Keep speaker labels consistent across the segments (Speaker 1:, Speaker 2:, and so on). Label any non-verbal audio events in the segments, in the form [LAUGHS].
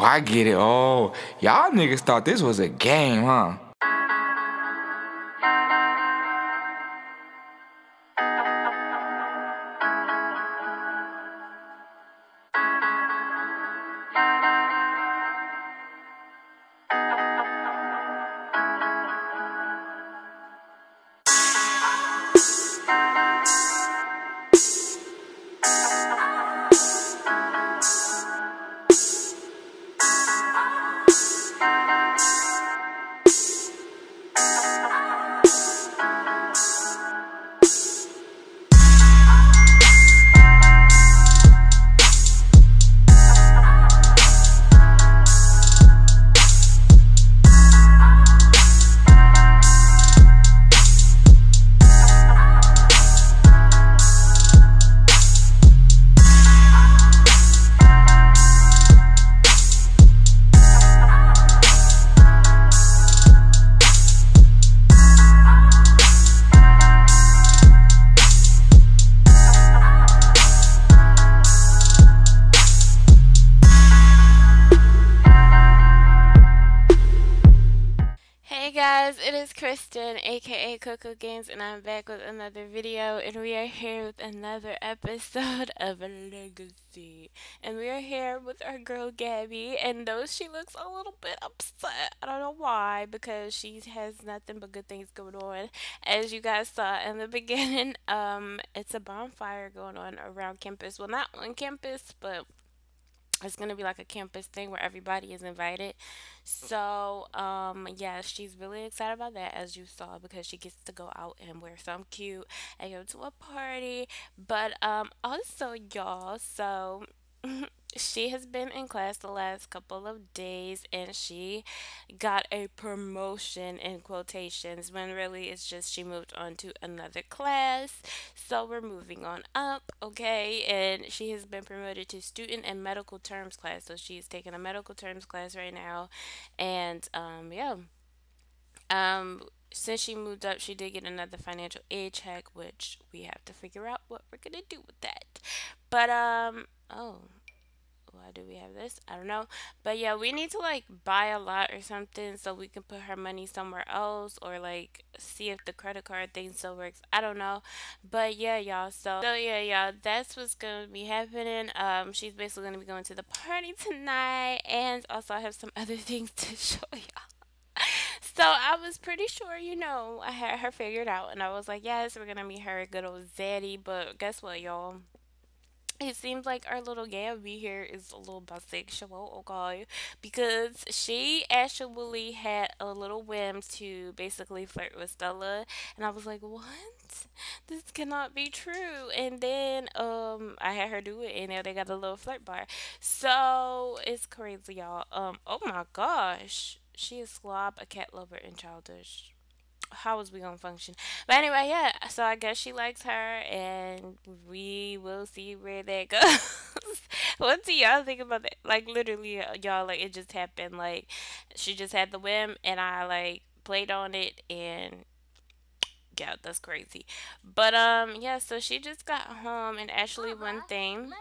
Speaker 1: Oh, I get it. Oh, y'all niggas thought this was a game, huh?
Speaker 2: Kristen, aka Coco Games, and I'm back with another video, and we are here with another episode of Legacy. And we are here with our girl Gabby, and though she looks a little bit upset, I don't know why, because she has nothing but good things going on. As you guys saw in the [LAUGHS] beginning, um, it's a bonfire going on around campus. Well, not on campus, but it's gonna be like a campus thing where everybody is invited. So, um, yeah, she's really excited about that, as you saw, because she gets to go out and wear something cute and go to a party. But, um, also, y'all, so [LAUGHS] she has been in class the last couple of days and she got a promotion in quotations when really it's just she moved on to another class. So we're moving on up, okay? And she has been promoted to student and medical terms class. So she's taking a medical terms class right now. And um yeah. Um since she moved up, she did get another financial aid check, which we have to figure out what we're gonna do with that. But um oh why do we have this? I don't know. But yeah, we need to like buy a lot or something so we can put her money somewhere else or like see if the credit card thing still works. I don't know. But yeah, y'all. So, so yeah, y'all, that's what's gonna be happening. Um, she's basically gonna be going to the party tonight and also I have some [LAUGHS] other things to [LAUGHS] show y'all. So I was pretty sure, you know, I had her figured out, and I was like, yes, we're gonna meet her good old Zaddy. But guess what, y'all? It seems like our little Gabby here is a little bisexual, okay? Because she actually had a little whim to basically flirt with Stella, and I was like, what? This cannot be true. And then um I had her do it, and now they got a little flirt bar. So it's crazy, y'all. Um, oh my gosh, she is slob, a cat lover, and childish how was we gonna function? But anyway, yeah. So I guess she likes her, and we will see where that goes. [LAUGHS] what do y'all think about that? Like literally, y'all, like it just happened. Like she just had the whim, and I like played on it, and yeah, that's crazy. But um, yeah. So she just got home, and actually, one thing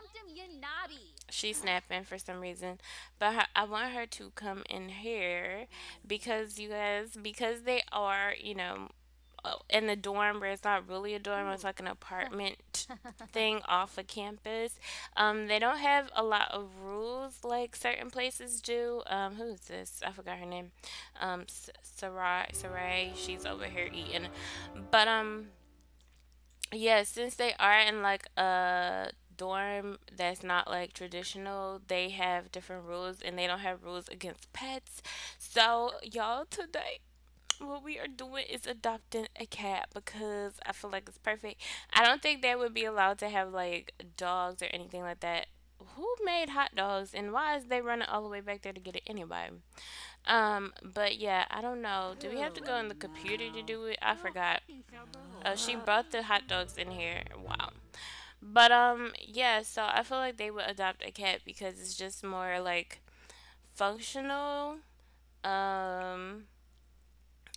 Speaker 2: she's snapping for some reason but her, i want her to come in here because you guys because they are you know uh, in the dorm where it's not really a dorm it's like an apartment [LAUGHS] thing off of campus. Um they don't have a lot of rules like certain places do. Um who is this? I forgot her name. Um sarai sarai she's over here eating. But um yeah since they are in like a dorm that's not like traditional, they have different rules and they don't have rules against pets. So, y'all, today what we are doing is adopting a cat because I feel like it's perfect. I don't think they would be allowed to have like dogs or anything like that. Who made hot dogs and why is they running all the way back there to get it anyway? Um, but yeah, I don't know. Do we have to go in the computer to do it? I forgot. Oh, she brought the hot dogs in here. Wow. But um yeah, so I feel like they would adopt a cat because it's just more like functional. Um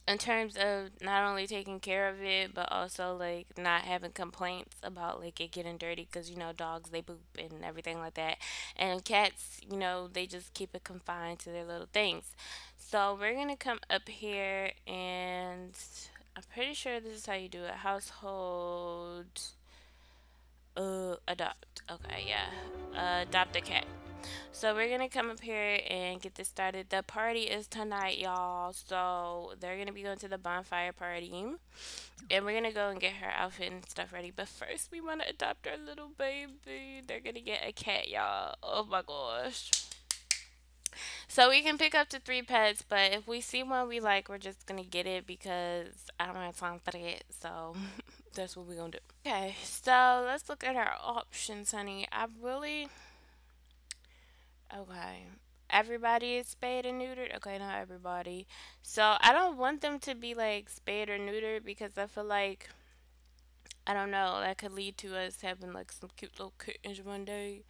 Speaker 2: in terms of not only taking care of it but also like not having complaints about like it getting dirty because you know dogs they poop and everything like that and cats you know they just keep it confined to their little things so we're gonna come up here and i'm pretty sure this is how you do it household uh adopt okay yeah adopt a cat so we're gonna come up here and get this started. The party is tonight, y'all. So they're gonna be going to the bonfire party. And we're gonna go and get her outfit and stuff ready. But first we wanna adopt our little baby. They're gonna get a cat, y'all. Oh my gosh. So we can pick up to three pets, but if we see one we like, we're just gonna get it because I don't have time for it. So [LAUGHS] that's what we're gonna do. Okay, so let's look at our options, honey. I really Okay. Everybody is spayed and neutered? Okay, not everybody. So I don't want them to be like spayed or neutered because I feel like I don't know, that could lead to us having like some cute little kittens one day.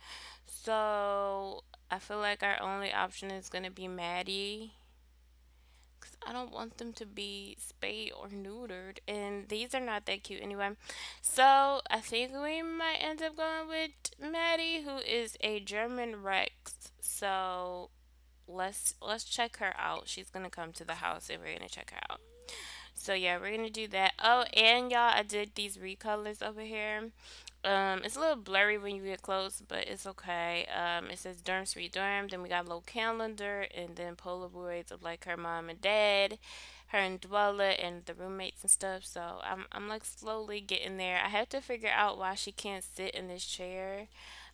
Speaker 2: So I feel like our only option is gonna be Maddie. I don't want them to be spayed or neutered, and these are not that cute anyway. So I think we might end up going with Maddie, who is a German Rex. So let's let's check her out. She's gonna come to the house, and we're gonna check her out. So yeah, we're gonna do that. Oh, and y'all, I did these recolors over here. Um, it's a little blurry when you get close, but it's okay. Um, it says Durham Street Durham. Then we got a little calendar, and then Polaroids of like her mom and dad, her and Dwella, and the roommates and stuff. So I'm I'm like slowly getting there. I have to figure out why she can't sit in this chair.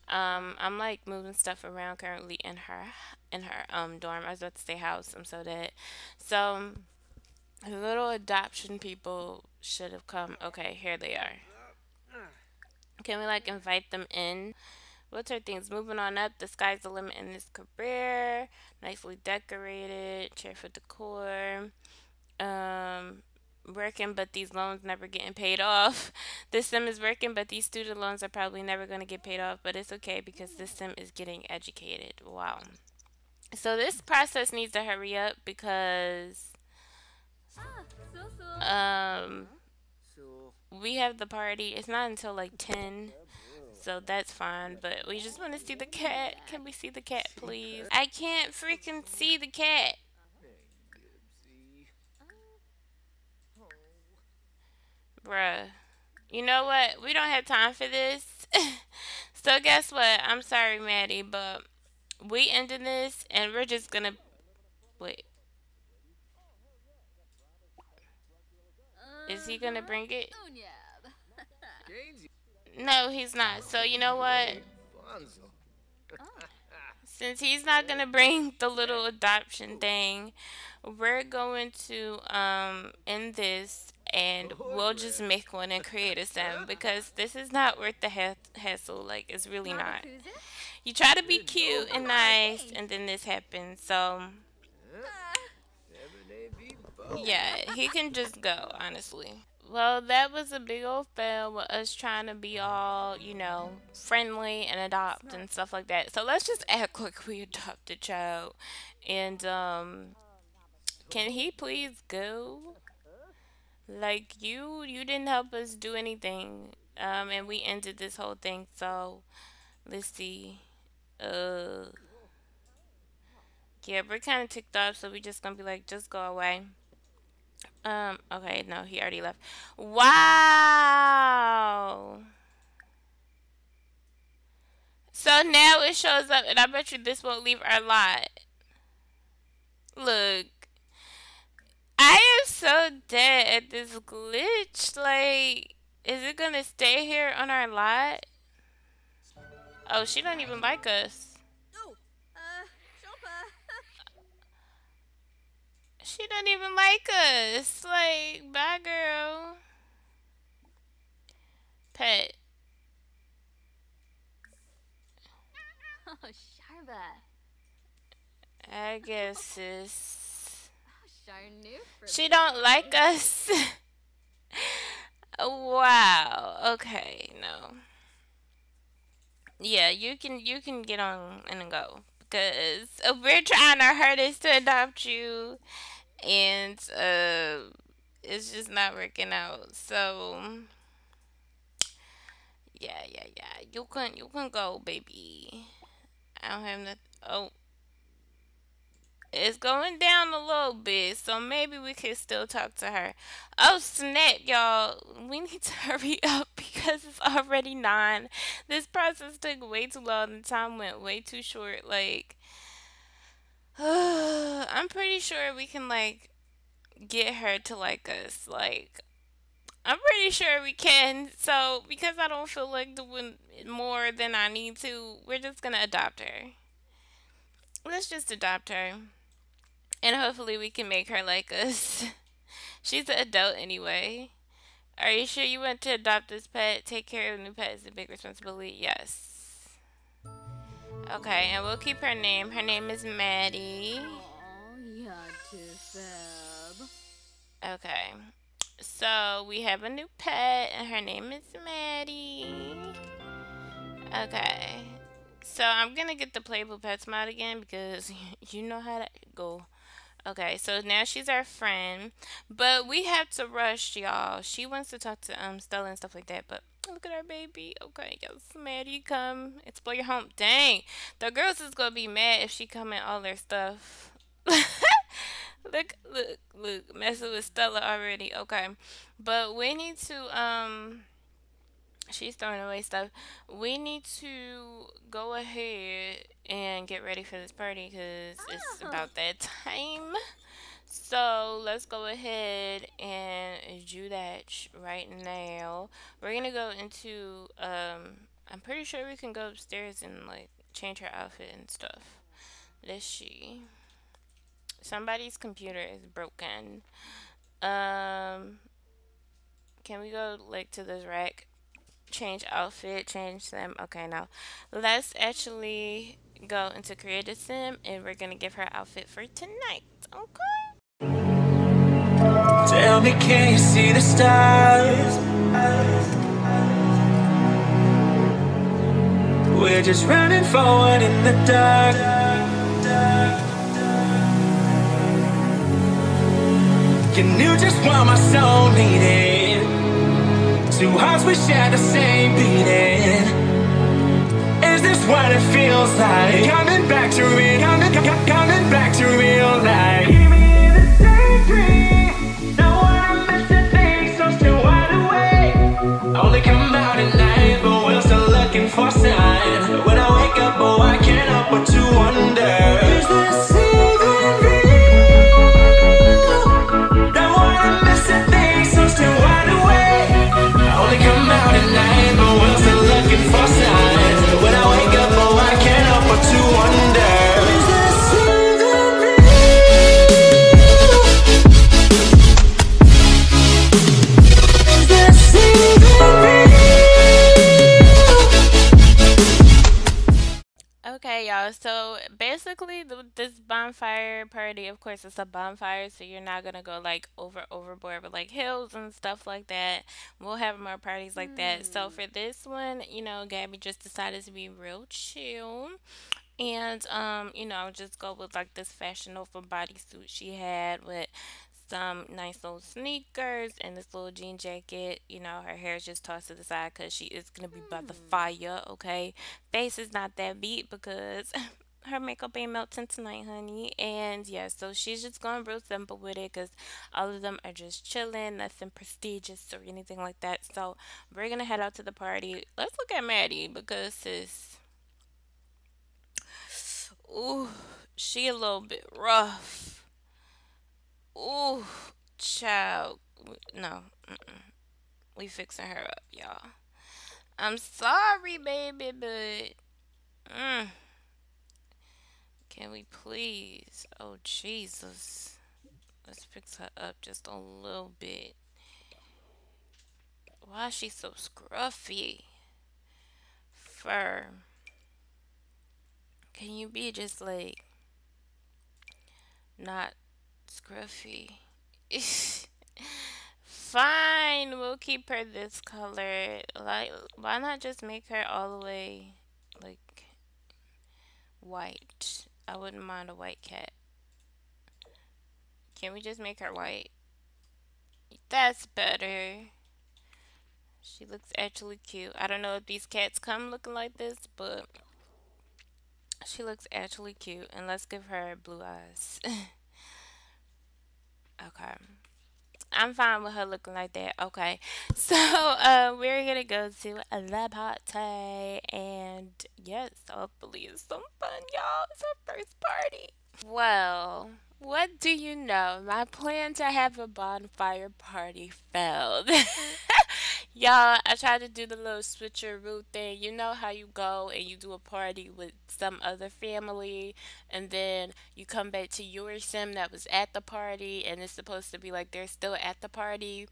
Speaker 2: Um, I'm like moving stuff around currently in her in her um dorm. I was about to say house. I'm so dead. So little adoption people should have come. Okay, here they are. Can we like invite them in? What's her things? Moving on up, the sky's the limit in this career. Nicely decorated, cheerful decor. Um, working, but these loans never getting paid off. [LAUGHS] This sim is working, but these student loans are probably never going to get paid off. But it's okay because this sim is getting educated. Wow. So this process needs to hurry up because um we have the party. It's not until like 10. So that's fine, but we just want to see the cat. Can we see the cat, please? I can't freaking see the cat. Bruh. You know what? We don't have time for this. [LAUGHS] so guess what? I'm sorry, Maddie, but we ended this and we're just gonna wait. Is he gonna bring it? [LAUGHS] No, he's not. So you know what? Since he's not gonna bring the little adoption thing, we're going to um end this and we'll just make one and create a sim because this is not worth the ha hassle. Like it's really not. You try to be cute and nice, and then this happens. So yeah, he can just go. Honestly. Well, that was a big old fail with us trying to be all, you know, friendly and adopt and stuff like that. So let's just act like we adopted child. And, um, can he please go? Like, you, you didn't help us do anything. Um, and we ended this whole thing. So, let's see. Uh, yeah, we're kind of ticked off. So we just gonna be like, just go away. Um, okay, no, he already left. Wow. So now it shows up, and I bet you this won't leave our lot. Look. I am so dead at this glitch. Like, is it gonna stay here on our lot? Oh, she don't even like us. She don't even like us. Like, bye, girl. Pet. Oh, Sharba. I guess it's. Oh, she don't like us. [LAUGHS] wow. Okay. No. Yeah, you can you can get on and go because we're trying our hardest to adopt you and uh, it's just not working out. So yeah, yeah, yeah. You can you can go, baby. I don't have nothing. Oh, it's going down a little bit, so maybe we can still talk to her. Oh snap, y'all! We need to [LAUGHS] hurry up because it's already nine. This process took way too long. The time went way too short. Like, [SIGHS] I'm pretty sure we can like get her to like us. Like, I'm pretty sure we can. So because I don't feel like doing more than I need to, we're just gonna adopt her. Let's just adopt her. And hopefully we can make her like us. [LAUGHS] She's an adult anyway. Are you sure you want to adopt this pet? Take care of new pet is a big responsibility. Yes. Okay, and we'll keep her name. Her name is Maddie. Okay. So we have a new pet, and her name is Maddie. Okay. So I'm gonna get the Playable Pets mod again because [LAUGHS] you know how to go. Okay, so now she's our friend, but we have to rush, y'all. She wants to talk to um Stella and stuff like that, but look at our baby. Okay, yes, Maddie, come It's explore your home. Dang, the girls is gonna be mad if she come in all their stuff. [LAUGHS] look, look, look, messing with Stella already. Okay, but we need to um she's throwing away stuff. We need to go ahead and get ready for this party because it's oh. about that time. So let's go ahead and do that right now. We're gonna go into um I'm pretty sure we can go upstairs and like change her outfit and stuff. Let's see. Somebody's computer is broken. Um can we go like to this rack? change outfit, change them. Okay, now let's actually go into Create a Sim and we're gonna give her outfit for tonight. Okay. Tell me, can you see the stars? We're just running forward in the dark. Can you just want my soul needed? Two hearts we share the same beating Is this what it feels like? Coming back to real, coming, coming back to real life Only come out at night, party of course it's a bonfire so you're not gonna go like over overboard with like hills and stuff like that we'll have more parties like mm. that so hmm. for this one you know gabby just decided to be real chill and um you know I'll just go with like this fashion over bodysuit she had with some nice little sneakers and this little jean jacket. You know, her hair is just tossed to the side because she is going to be by the hmm. fire, okay? Face is not that beat because [LAUGHS] her makeup ain't melting tonight, honey. And yeah, so she's just going real simple with it because all of them are just chilling, nothing prestigious or anything like that. So we're to head out to the party. Let's look at Maddie because sis. Ooh, she a little bit rough. Ooh, child. No. Mm-mm. We fixing her up, y'all. I'm sorry, baby, but... Mm, can we please? Oh, Jesus. Let's fix her up just a little bit. Why is she so scruffy? Fur. Can you be just like... Not Scruffy. [LAUGHS] Fine, we'll keep her this color. Like, why not just make her all the way, like, white? I wouldn't mind a white cat. Can we just make her white? That's better. She looks actually cute. I don't know if these cats come looking like this, but she looks actually cute. And let's give her blue eyes. [LAUGHS] okay. I'm fine with her looking like that. Okay. [LAUGHS] So, uh, we're going to go to La Party. And yes, hopefully it's some fun, y'all. It's our first party. Well, what do you know? My plan to have a bonfire party failed. [LAUGHS] Y'all, I tried to do the little switcheroo thing. You know how you go and you do a party with some other family, and then you come back to your sim that was at the party, and it's supposed to be like they're still at the party.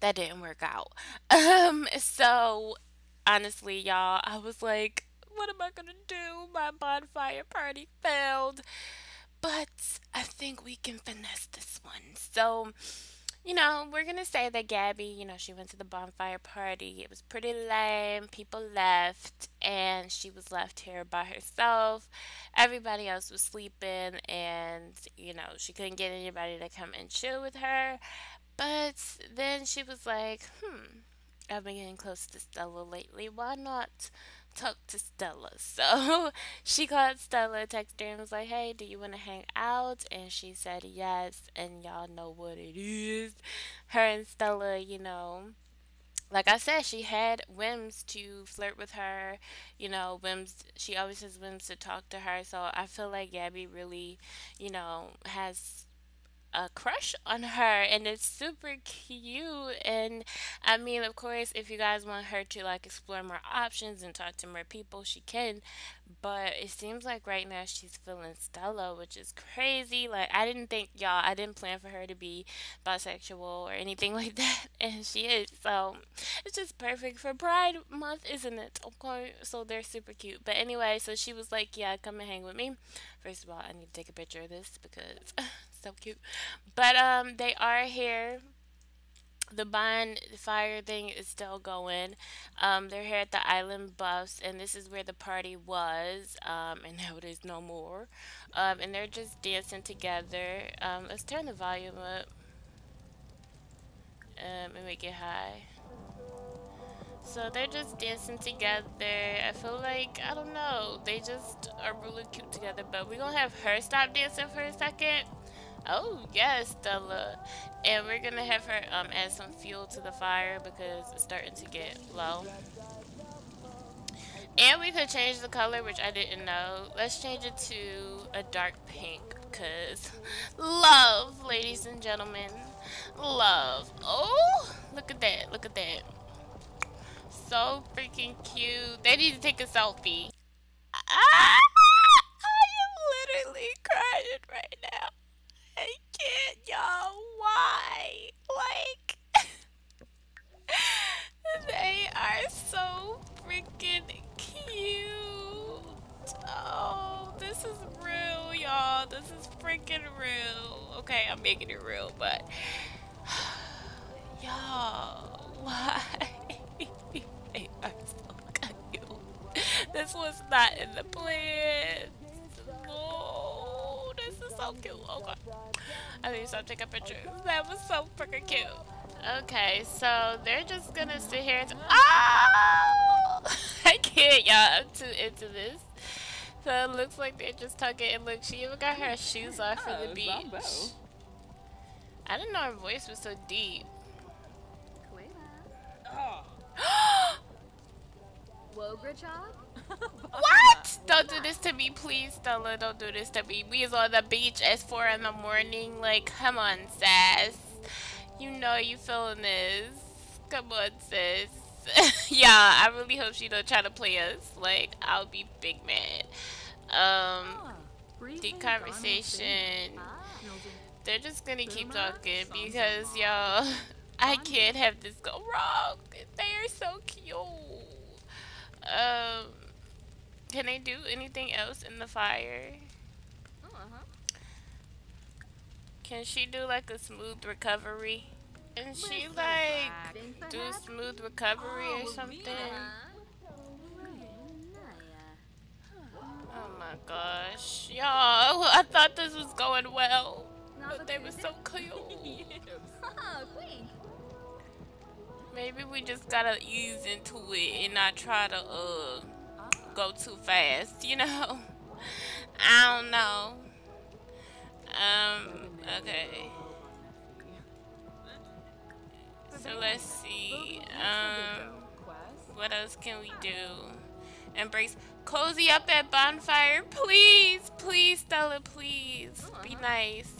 Speaker 2: That didn't work out. [LAUGHS] Um, so honestly, y'all, I was like, what am I gonna do? My bonfire party failed. But I think we can finesse this one. So, you know, we're gonna say that Gabby, you know, she went to the bonfire party. It was pretty lame. People left, and she was left here by herself. Everybody else was sleeping, and you know, she couldn't get anybody to come and chill with her. But then she was like, hmm, I've been getting close to Stella lately. Why not talk to Stella. [LAUGHS] So she called Stella, texted her, and was like, Hey, do you want to hang out? And she said yes. And y'all know what it is. Her and Stella, you know, like I said, she had whims to flirt with her, you know, whims. She always has whims to talk to her. So I feel like Gabby really, you know, has a crush on her and it's super cute and i mean of course if you guys want her to like explore more options and talk to more people she can but it seems like right now she's feeling Stella, which is crazy. Like I didn't think y'all, I didn't plan for her to be bisexual or anything [LAUGHS] like that, and she is. So it's just perfect for Pride Month, isn't it? Okay, so they're super cute. But anyway, so she was like, "Yeah, come and hang with me." First of all, I need to take a picture of this because [LAUGHS] so cute. But um, they are here the bonfire thing is still going. Um, they're here at the Island Buffs, and this is where the party was, um, and [LAUGHS] now it is no more. Um, and they're just dancing together. Um, let's turn the volume up um, and make it high. So they're just dancing together. I feel like, I don't know, they just are really cute together. But we're going to have her stop dancing for a second. Oh, yes, Stella. And we're going to have her um, add some fuel to the fire because it's starting to get low. And we could change the color, which I didn't know. Let's change it to a dark pink because [LAUGHS] love, ladies and gentlemen. Love. Oh, look at that. Look at that. So freaking cute. They need to take a selfie. Ah, I'm making it real, but [SIGHS] y'all, why? are so cute. This was not in the plan. Oh, this is so cute. Oh god. I need to stop taking pictures. That was so freaking cute. Okay, so they're just gonna sit here and- Oh! [LAUGHS] I can't, y'all. I'm too into this. So it looks like they're just tugging. And look, she even got her shoes off for the oh, beach. I didn't know her voice was so deep. [GASPS] [LAUGHS] what? Don't do this to me, please, Stella. Don't do this to me. We is on the beach at 4 in the morning. Like, come on, sass. You know you feeling this. Come on, sis. [LAUGHS] yeah, I really hope she don't try to play us. Like, I'll be big mad. Um, the conversation. They're just gonna keep talking because, y'all, [LAUGHS] I can't have this go wrong. They are so cute. Um, can they do anything else in the fire? Can she do like a smooth recovery? Can she like do smooth recovery or something? Oh my gosh. Y'all, [LAUGHS] I thought this was going well. But they were so cute. [LAUGHS] [LAUGHS] Maybe we just gotta ease into it and not try to uh go too fast, you know? [LAUGHS] I don't know. Um, okay. So let's see. Um, what else can we do? Embrace. Cozy up at bonfire. Please, please, Stella, please. Be nice.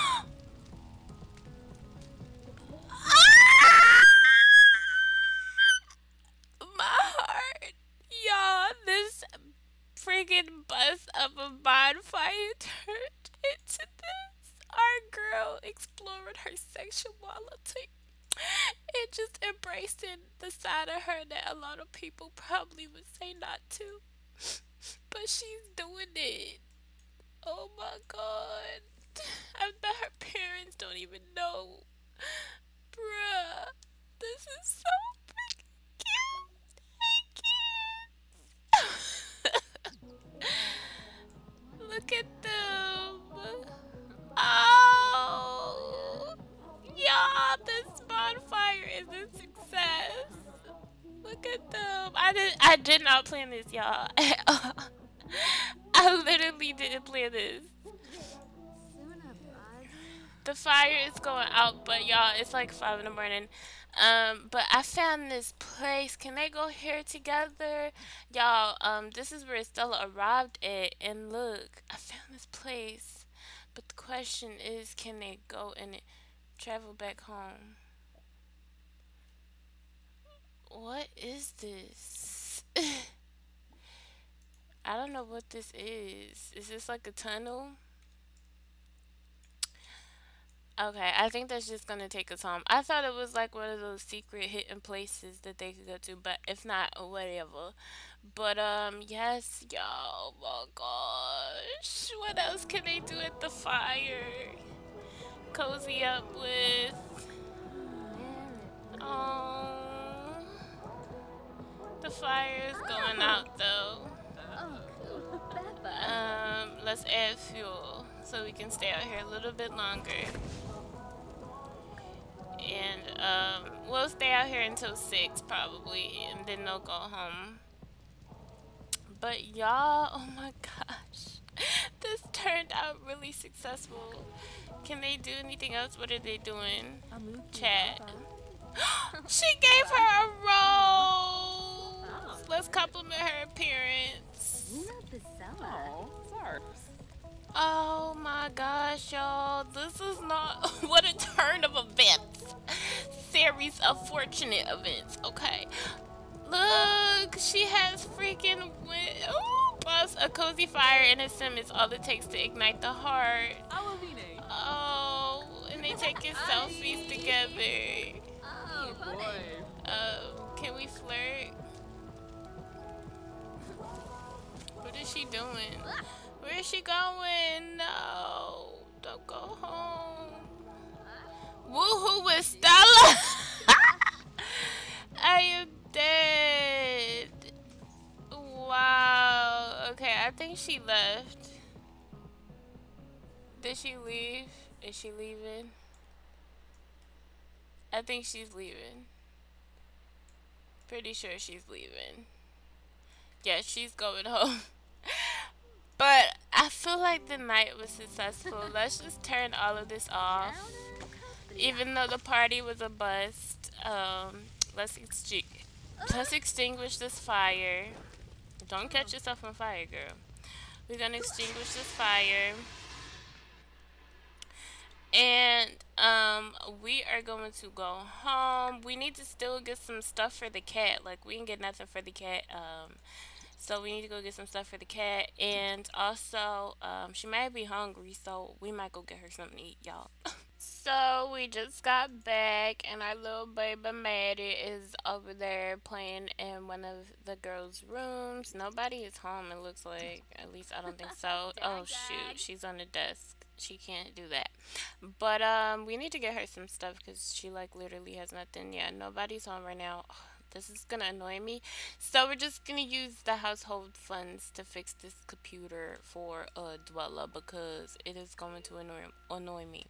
Speaker 2: Oh. Y'all, this bonfire is a success. Look at them. I did I did not plan this, y'all. [LAUGHS] I literally didn't plan this. The fire is going out, but y'all, it's like 5 in the morning. Um, but I found this place. Can they go here together? Y'all, um, this is where Stella arrived at. And look, I found this place. But the question is, can they go and travel back home? What is this? [LAUGHS] I don't know what this is. Is this like a tunnel? Okay, I think that's just gonna take us home. I thought it was like one of those secret hidden places that they could go to, but if not, whatever. But um, yes, y'all. Oh my gosh, what else can they do at the fire? Cozy up with. Oh, the fire is going out though. Um, let's add fuel so we can stay out here a little bit longer. And um, we'll stay out here until 6 probably, and then they'll go home. But y'all, [LAUGHS] oh my gosh, this turned out really successful. Can they do anything else? What are they doing? Chat. [GASPS] she gave her a rose. Let's compliment her appearance. Oh my gosh, y'all. This is not... [LAUGHS] what a turn of events. Series of fortunate events. Okay. Look, she has freaking... Ooh, plus a cozy fire and a sim is all it takes to ignite the heart. Oh, and they taking [LAUGHS] selfies together.
Speaker 3: Oh, boy.
Speaker 2: Uh, can we flirt? What is she doing? Where is she going? No, don't go home. Woohoo with Stella! I am dead. She left. Did she leave? Is she leaving? I think she's leaving. Pretty sure she's leaving. Yeah, she's going [LAUGHS] home. but I feel like the night was successful. [LAUGHS] Let's just turn all of this off. Even though the party was a bust, um, let's, exti let's extinguish this fire. Don't catch yourself on fire, girl. We're gonna extinguish this fire. And um, we are going to go home. We need to still get some stuff for the cat. Like we can get nothing for the cat. Um, so we need to go get some stuff for the cat. And also, um, she might be hungry, so we might go get her something to eat, y'all. [LAUGHS] so we just got back, and our little baby Maddie is over there playing in one of the girls' rooms. Nobody is home. It looks like. At least I don't think so. [LAUGHS] Oh shoot, she's on the desk she can't do that. But um, we need to get her some stuff because she like literally has nothing. Yeah, nobody's home right now. This is gonna annoy me. So we're just gonna use the household funds to fix this computer for a dweller because it is going to annoy, annoy me.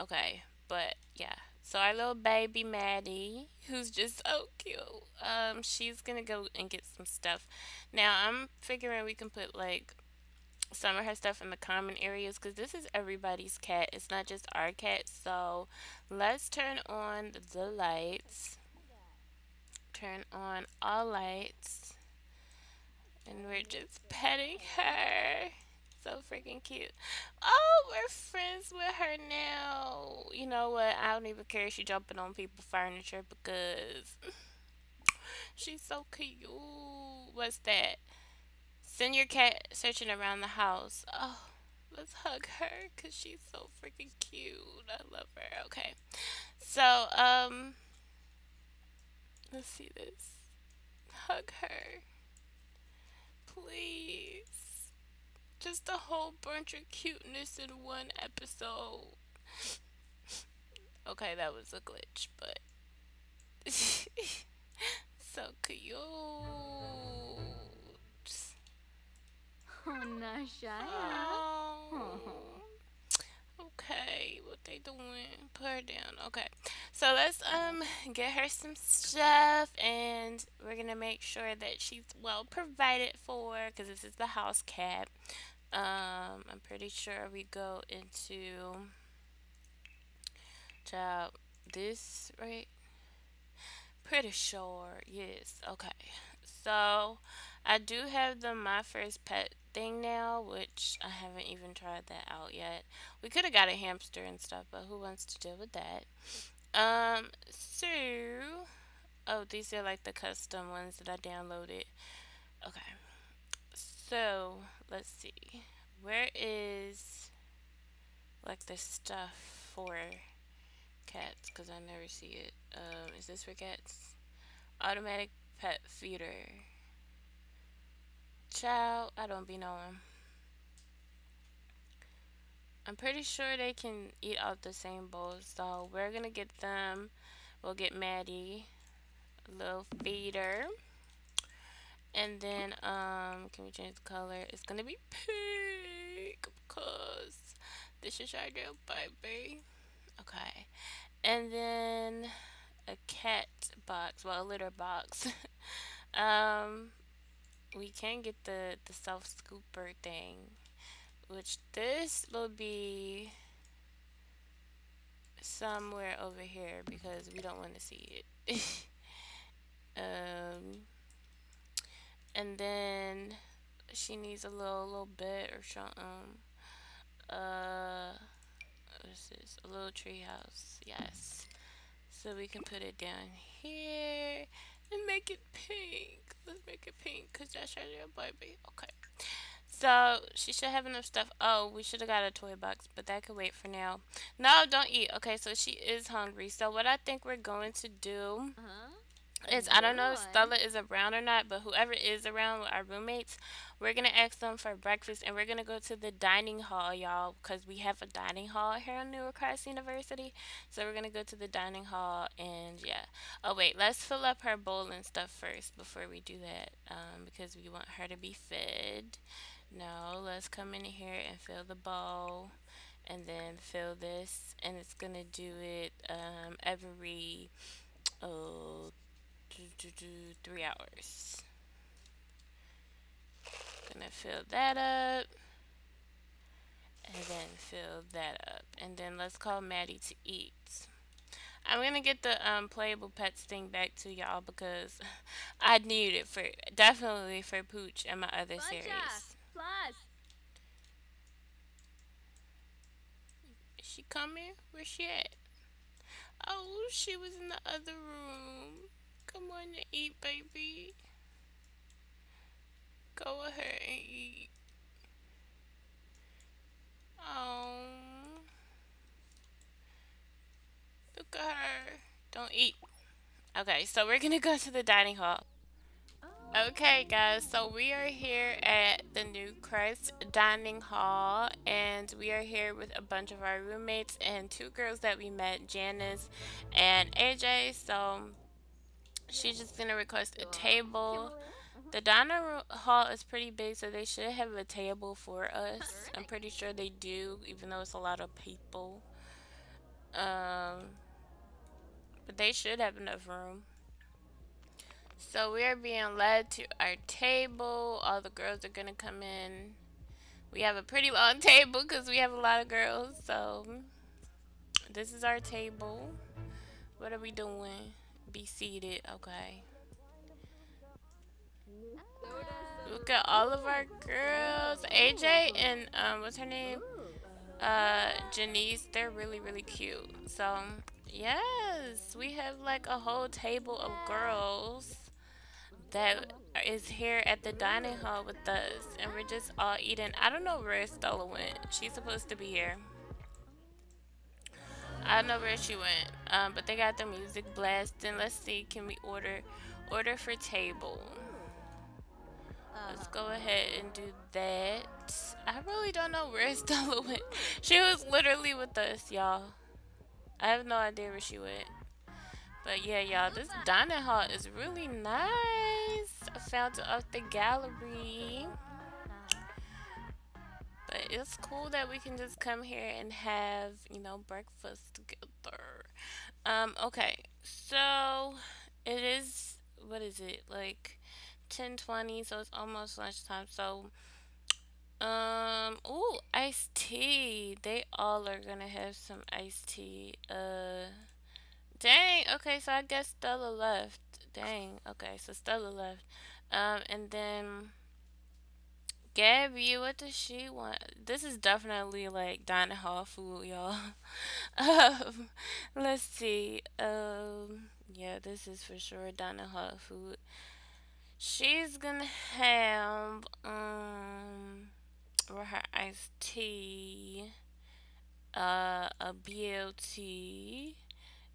Speaker 2: Okay, but yeah. So our little baby Maddie, who's just so cute, um, she's gonna go and get some stuff. Now I'm figuring we can put like some of her stuff in the common areas because this is everybody's cat. It's not just our cat. So let's turn on the lights. Turn on all lights. And we're just petting her. So freaking cute. Oh, we're friends with her now. You know what? I don't even care if she's jumping on people's furniture because [LAUGHS] she's so cute. What's that? Send your cat searching around the house. Oh, let's hug her because she's so freaking cute. I love her. Okay. So, um, let's see this. Hug her. Please. Just a whole bunch of cuteness in one episode. Okay, that was a glitch, but [LAUGHS] so cute.
Speaker 3: Oh, Nasha.
Speaker 2: Oh. Okay, what they doing? Put her down. Okay, so let's um get her some stuff, and we're gonna make sure that she's well provided for, cause this is the house cat. Um, I'm pretty sure we go into child this right. Pretty sure, yes. Okay, so I do have the my first pet thing now, which I haven't even tried that out yet. We could have got a hamster and stuff, but who wants to deal with that? Um, so, oh, these are like the custom ones that I downloaded. Okay, so let's see, where is like the stuff for cats? Because I never see it. Um, is this for cats? Automatic pet feeder. Child, I don't be knowing. I'm pretty sure they can eat out the same bowls, so we're gonna get them. We'll get Maddie a little feeder. And then, um, can we change the color? It's gonna be pink because this is our little baby. Okay. And then a cat box, well, a litter box. [LAUGHS] um, we can get the the self scooper thing which this will be somewhere over here because we don't want to see it [LAUGHS] um and then she needs a little little bit or something uh what's this a little tree house yes so we can put it down here and make it pink. Let's make it pink because that's our little baby. Okay. So she should have enough stuff. Oh, we should have got a toy box, but that could wait for now. No, don't eat. Okay, so she is hungry. So what I think we're going to do uh -huh is I don't know if Stella is around or not, but whoever is around with our roommates, we're gonna ask them for breakfast, and we're gonna go to the dining hall, y'all, because we have a dining hall here at New Cross University. So we're gonna go to the dining hall, and yeah. Oh wait, let's fill up her bowl and stuff first before we do that, um, because we want her to be fed. No, let's come in here and fill the bowl, and then fill this, and it's gonna do it um, every. Oh, three hours. Gonna fill that up. And then fill that up. And then let's call Maddie to eat. I'm gonna get the um, playable pets thing back to y'all because [LAUGHS] I need it for definitely for Pooch and my other Buncha. series. Plus. Is she coming? Where's she at? Oh, she was in the other room. Come on and eat, baby. Go ahead and eat. Oh. Look at her. Don't eat. Okay, so we're gonna go to the dining hall. Okay guys, so we are here at the New Christ Dining Hall and we are here with a bunch of our roommates and two girls that we met, Janice and AJ. So she's just gonna request a table. The diner hall is pretty big, so they should have a table for us. I'm pretty sure they do, even though it's a lot of people. Um, but they should have enough room. So we are being led to our table. All the girls are gonna come in. We have a pretty long [LAUGHS] table because we have a lot of girls. So this is our table. What are we doing? Be seated. Okay. Look at all of our girls. AJ and um, what's her name? Uh, Janice. They're really really cute. So yes, we have like a whole table of girls that is here at the dining hall with us, and we're just all eating. I don't know where Stella went. She's supposed to be here. I don't know where she went, um, but they got the music blasting. Let's see, can we order order for table? Let's go ahead and do that. I really don't know where [LAUGHS] Stella went. She was literally with us, y'all. I have no idea where she went. But yeah, y'all, this dining hall is really nice. I found it off the gallery. But it's cool that we can just come here and have, you know, breakfast together. Um, okay, so it is, what is it, like 10.20, so it's almost lunchtime. So, um, oh, iced tea. They all are gonna have some iced tea. Uh, dang, okay, so I guess Stella left. Dang, okay, so Stella left. Um, and then Gabby, what does she want? This is definitely like dining hall food, y'all. [LAUGHS] um, let's see. Um, yeah, this is for sure dining hall food. She's gonna have um for her iced tea, uh, a BLT.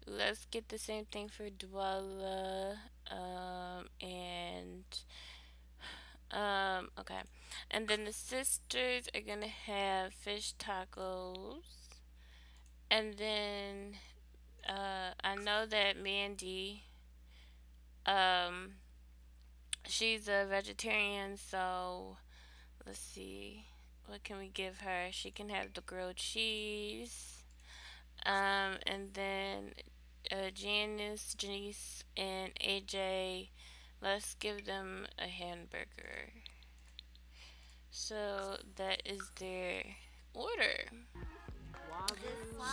Speaker 2: Let's get the same thing for Dwella, um, and um, okay. And then the sisters are gonna have fish tacos. And then uh, I know that Mandy, um, she's a vegetarian, so let's see. What can we give her? She can have the grilled cheese. Um, and then uh, Janice, Janice, and AJ, let's give them a hamburger. So that is their order.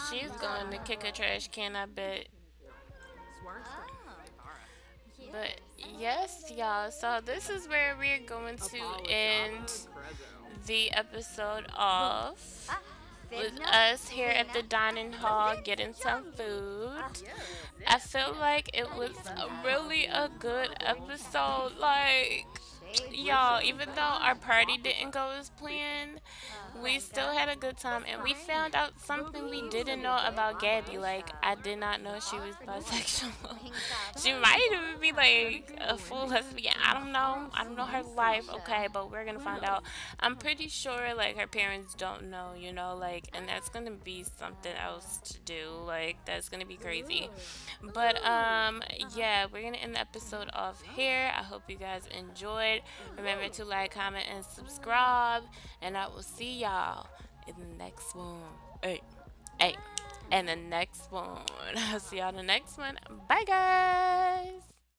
Speaker 2: She's going to kick a trash can, I bet. But yes, y'all. So this is where we're going to end the episode off ah. With us here at the dining hall getting some food. I feel like it was really a good episode. Like, y'all, even though our party didn't go as planned, we still had a good time and we found out something we didn't know about Gabby. Like, I did not know she was bisexual. [LAUGHS] she might even be like a full lesbian. I don't know. I don't know her life, okay, but we're gonna find out. I'm pretty sure like her parents don't know, you know, like, and that's gonna be something else to do. Like, that's gonna be crazy. But, um, yeah, we're gonna end the episode off here. I hope you guys enjoyed. Remember to like, comment, and subscribe, and I will see y'all in the next one. Hey, hey, and the next one. [LAUGHS] I'll see y'all in the next one. Bye, guys.